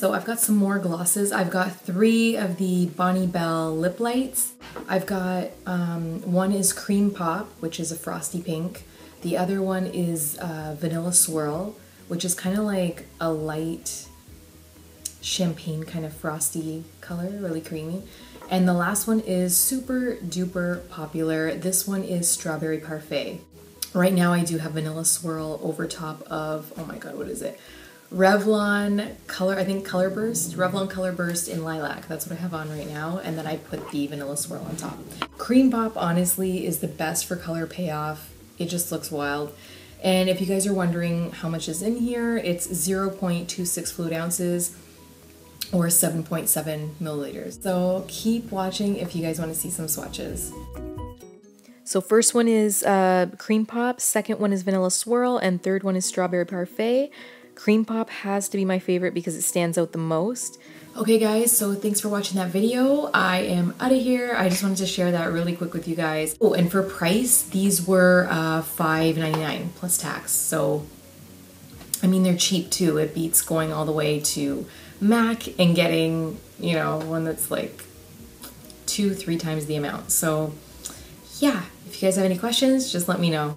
So I've got some more glosses. I've got three of the Bonne Bell Lip Lites. I've got, um, one is Cream Pop, which is a frosty pink. The other one is uh, Vanilla Swirl, which is kind of like a light champagne kind of frosty color, really creamy. And the last one is super duper popular. This one is Strawberry Parfait. Right now I do have Vanilla Swirl over top of, oh my god, what is it? Revlon Color, I think Color Burst, Revlon Color Burst in Lilac. That's what I have on right now. And then I put the Vanilla Swirl on top. Cream Pop honestly is the best for color payoff. It just looks wild. And if you guys are wondering how much is in here, it's 0.26 fluid ounces or 7.7 milliliters. So keep watching if you guys want to see some swatches. So first one is uh, Cream Pop, second one is Vanilla Swirl, and third one is Strawberry Parfait. Cream Pop has to be my favorite because it stands out the most. Okay guys, so thanks for watching that video. I am out of here. I just wanted to share that really quick with you guys. Oh, and for price, these were uh, $5.99 plus tax. So, I mean, they're cheap too. It beats going all the way to MAC and getting, you know, one that's like two, three times the amount. So, yeah, if you guys have any questions, just let me know.